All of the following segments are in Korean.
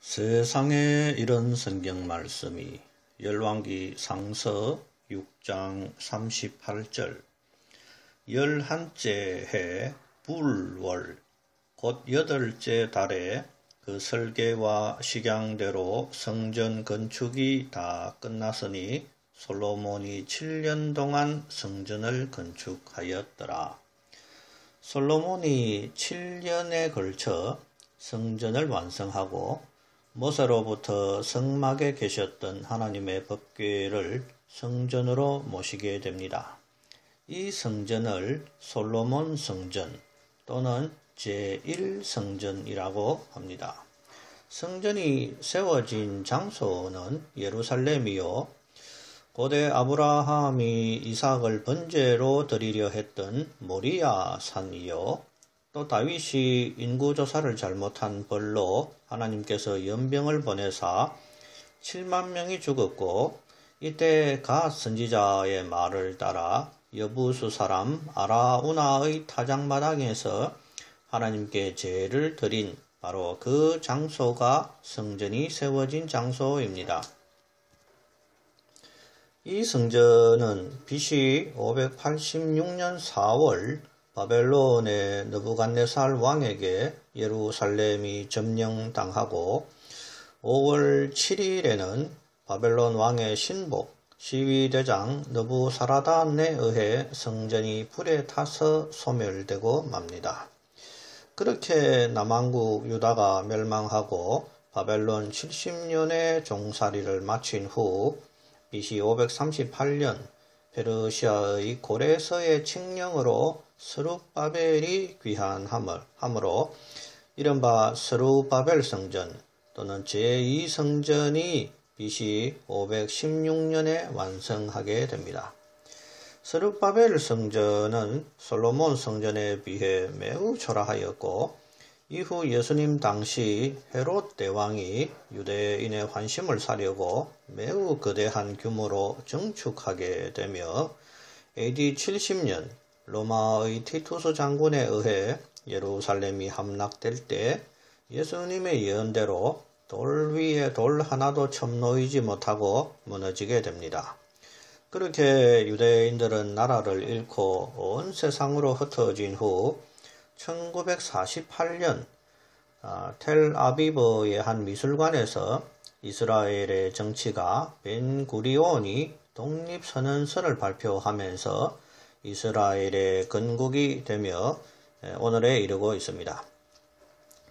세상에 이런 성경 말씀이 열왕기 상서 6장 38절 열한째 해 불월 곧 여덟째 달에 그 설계와 식양대로 성전 건축이 다 끝났으니 솔로몬이 7년 동안 성전을 건축하였더라. 솔로몬이 7년에 걸쳐 성전을 완성하고 모세로부터 성막에 계셨던 하나님의 법궤를 성전으로 모시게 됩니다. 이 성전을 솔로몬 성전 또는 제1성전이라고 합니다. 성전이 세워진 장소는 예루살렘이요. 고대 아브라함이 이삭을 번제로 드리려 했던 모리아 산이요. 또 다윗이 인구 조사를 잘못한 벌로 하나님께서 연병을 보내사 7만 명이 죽었고 이때 가 선지자의 말을 따라 여부수 사람 아라우나의 타작 마당에서 하나님께 제를 드린 바로 그 장소가 성전이 세워진 장소입니다. 이 성전은 BC 586년 4월 바벨론의 느부갓네살 왕에게 예루살렘이 점령당하고 5월 7일에는 바벨론 왕의 신복 시위대장 느부사라단에 의해 성전이 불에 타서 소멸되고 맙니다. 그렇게 남왕국 유다가 멸망하고 바벨론 70년의 종살이를 마친 후 BC 538년 페르시아의 고레서의 칙령으로 스룹바벨이 귀환함으로 이른바 스룹바벨 성전 또는 제2성전이 BC 516년에 완성하게 됩니다. 스룹바벨 성전은 솔로몬 성전에 비해 매우 초라하였고 이후 예수님 당시 헤롯 대왕이 유대인의 관심을 사려고 매우 거대한 규모로 증축하게 되며 AD 70년 로마의 티투스 장군에 의해 예루살렘이 함락될 때 예수님의 예언대로 돌 위에 돌 하나도 첨놓이지 못하고 무너지게 됩니다. 그렇게 유대인들은 나라를 잃고 온 세상으로 흩어진 후 1948년 아, 텔아비브의 한 미술관에서 이스라엘의 정치가 벤 구리온이 독립선언서를 발표하면서 이스라엘의 건국이 되며 오늘에 이르고 있습니다.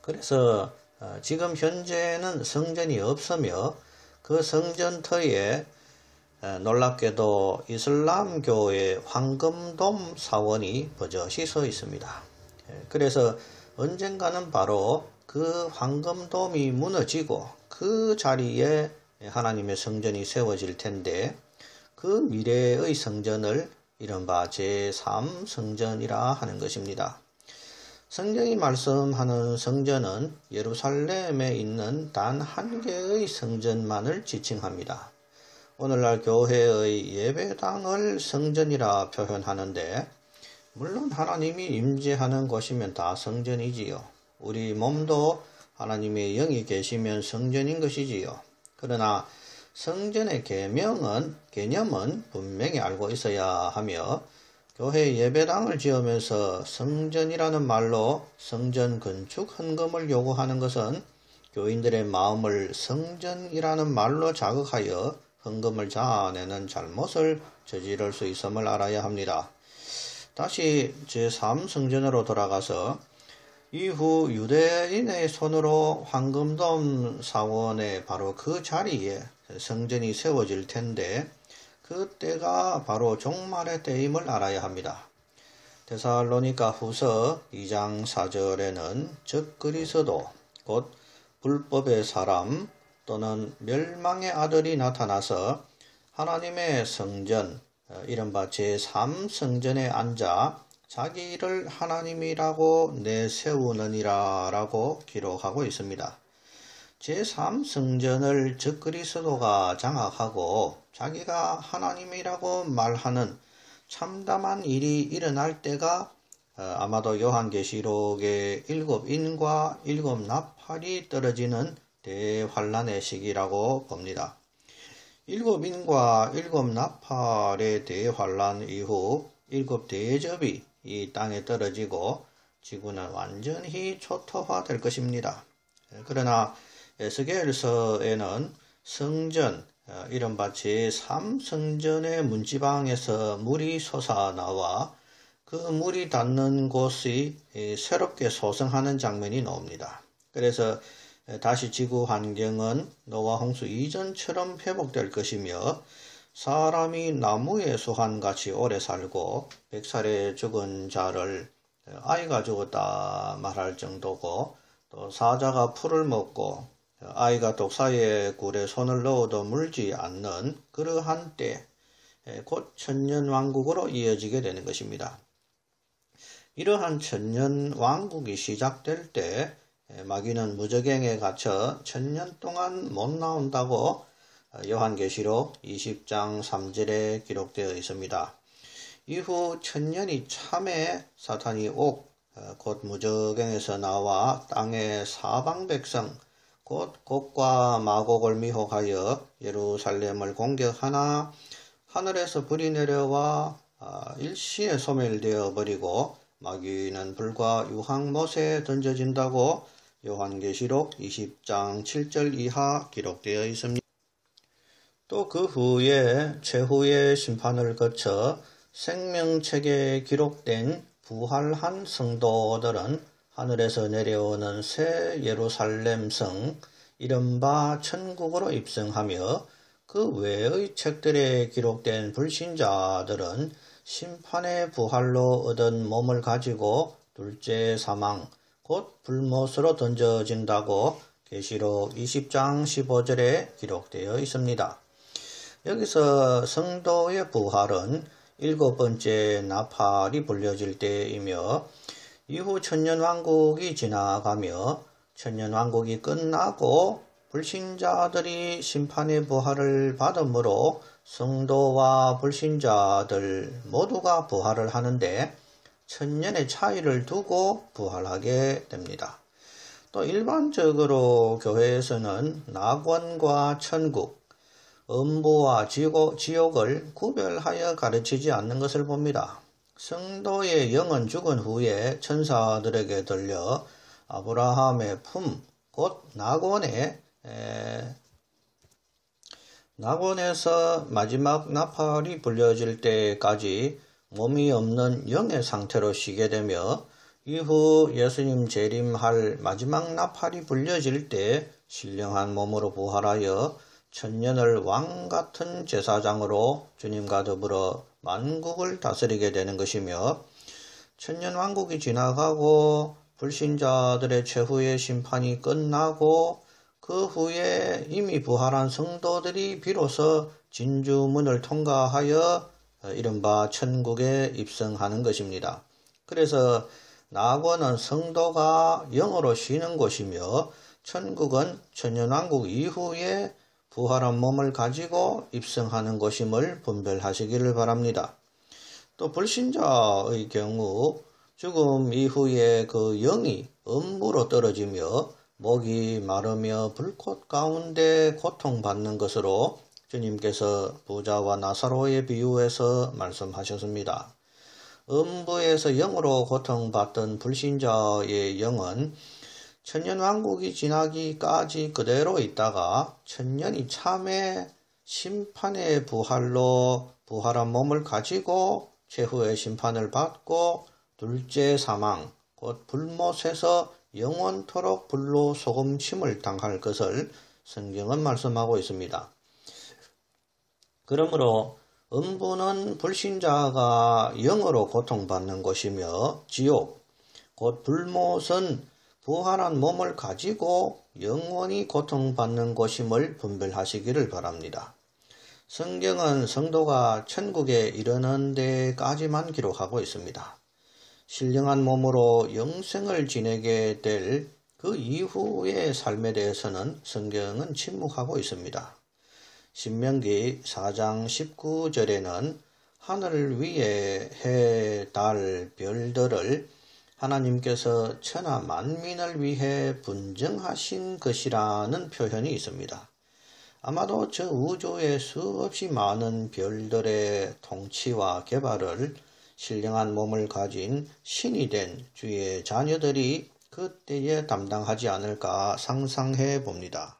그래서 어, 지금 현재는 성전이 없으며 그 성전터에 놀랍게도 이슬람교의 황금돔 사원이 버젓이 서 있습니다. 그래서 언젠가는 바로 그 황금돔이 무너지고 그 자리에 하나님의 성전이 세워질 텐데 그 미래의 성전을 이른바 제3성전이라 하는 것입니다. 성경이 말씀하는 성전은 예루살렘에 있는 단 한 개의 성전만을 지칭합니다. 오늘날 교회의 예배당을 성전이라 표현하는데 물론 하나님이 임재하는 곳이면 다 성전이지요. 우리 몸도 하나님의 영이 계시면 성전인 것이지요. 그러나 성전의 개명은 개념은 분명히 알고 있어야 하며 교회 예배당을 지으면서 성전이라는 말로 성전 건축 헌금을 요구하는 것은 교인들의 마음을 성전이라는 말로 자극하여 헌금을 자아내는 잘못을 저지를 수 있음을 알아야 합니다. 다시 제3성전으로 돌아가서 이후 유대인의 손으로 황금돔 사원의 바로 그 자리에 성전이 세워질 텐데 그 때가 바로 종말의 때임을 알아야 합니다. 데살로니가 후서 2장 4절에는 즉 그리스도 곧 불법의 사람 또는 멸망의 아들이 나타나서 하나님의 성전 어, 이른바 제3성전에 앉아 자기를 하나님이라고 내세우느니라 라고 기록하고 있습니다. 제3성전을 즉 그리스도가 장악하고 자기가 하나님이라고 말하는 참담한 일이 일어날 때가 어, 아마도 요한계시록의 일곱 인과 일곱 나팔이 떨어지는 대환란의 시기라고 봅니다. 일곱 인과 일곱 나팔의 대환란 이후 일곱 대접이 이 땅에 떨어지고 지구는 완전히 초토화될 것입니다. 그러나 에스겔서에는 성전, 어, 이른바 제3성전의 문지방에서 물이 솟아나와 그 물이 닿는 곳이 새롭게 소생하는 장면이 나옵니다. 그래서 다시 지구 환경은 노아 홍수 이전처럼 회복될 것이며 사람이 나무에 소한 같이 오래 살고 백살에 죽은 자를 아이가 죽었다 말할 정도고 또 사자가 풀을 먹고 아이가 독사의 굴에 손을 넣어도 물지 않는 그러한 때, 곧 천년 왕국으로 이어지게 되는 것입니다. 이러한 천년 왕국이 시작될 때, 마귀는 무적행에 갇혀 천년 동안 못 나온다고 요한계시록 20장 3절에 기록되어 있습니다. 이후 천년이 참에 사탄이 옥, 곧 무적행에서 나와 땅의 사방 백성, 곧 곡과 마곡을 미혹하여 예루살렘을 공격하나 하늘에서 불이 내려와 아, 일시에 소멸되어 버리고 마귀는 불과 유황못에 던져진다고 요한계시록 20장 7절 이하 기록되어 있습니다. 또 그 후에 최후의 심판을 거쳐 생명책에 기록된 부활한 성도들은 하늘에서 내려오는 새 예루살렘 성 이른바 천국으로 입성하며 그 외의 책들에 기록된 불신자들은 심판의 부활로 얻은 몸을 가지고 둘째 사망 곧 불못으로 던져진다고 계시록 20장 15절에 기록되어 있습니다. 여기서 성도의 부활은 일곱 번째 나팔이 불려질 때이며 이후 천년왕국이 지나가며 천년왕국이 끝나고 불신자들이 심판의 부활을 받음으로 성도와 불신자들 모두가 부활을 하는데 천년의 차이를 두고 부활하게 됩니다. 또 일반적으로 교회에서는 낙원과 천국, 음부와 지옥을 구별하여 가르치지 않는 것을 봅니다. 성도의 영은 죽은 후에 천사들에게 들려 아브라함의 품, 곧 낙원에 낙원에서 마지막 나팔이 불려질 때까지 몸이 없는 영의 상태로 쉬게 되며 이후 예수님 재림할 마지막 나팔이 불려질 때 신령한 몸으로 부활하여 천년을 왕 같은 제사장으로 주님과 더불어 만국을 다스리게 되는 것이며 천년 왕국이 지나가고 불신자들의 최후의 심판이 끝나고 그 후에 이미 부활한 성도들이 비로소 진주문을 통과하여 이른바 천국에 입성하는 것입니다. 그래서 낙원은 성도가 영으로 쉬는 곳이며 천국은 천년왕국 이후에 부활한 몸을 가지고 입성하는 것임을 분별하시기를 바랍니다. 또 불신자의 경우 죽음 이후에 그 영이 음부로 떨어지며 목이 마르며 불꽃 가운데 고통받는 것으로 주님께서 부자와 나사로의 비유에서 말씀하셨습니다. 음부에서 영으로 고통받던 불신자의 영은 천년왕국이 지나기까지 그대로 있다가 천년이 참에 심판의 부활로 부활한 몸을 가지고 최후의 심판을 받고 둘째 사망 곧 불못에서 영원토록 불로 소금침을 당할 것을 성경은 말씀하고 있습니다. 그러므로 음부는 불신자가 영으로 고통받는 곳이며 지옥 곧 불못은 부활한 몸을 가지고 영원히 고통받는 것임을 분별하시기를 바랍니다. 성경은 성도가 천국에 이르는 데까지만 기록하고 있습니다. 신령한 몸으로 영생을 지내게 될 그 이후의 삶에 대해서는 성경은 침묵하고 있습니다. 신명기 4장 19절에는 하늘 위에 해, 달, 별들을 하나님께서 천하 만민을 위해 분정하신 것이라는 표현이 있습니다. 아마도 저 우주의 수없이 많은 별들의 통치와 개발을 신령한 몸을 가진 신이 된 주의 자녀들이 그때에 담당하지 않을까 상상해 봅니다.